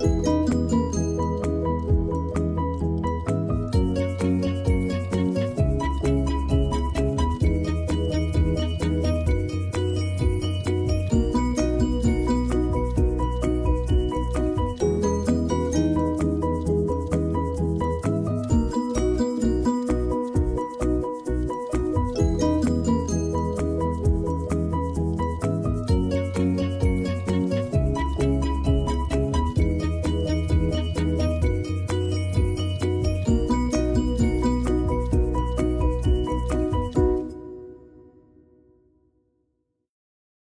Bye.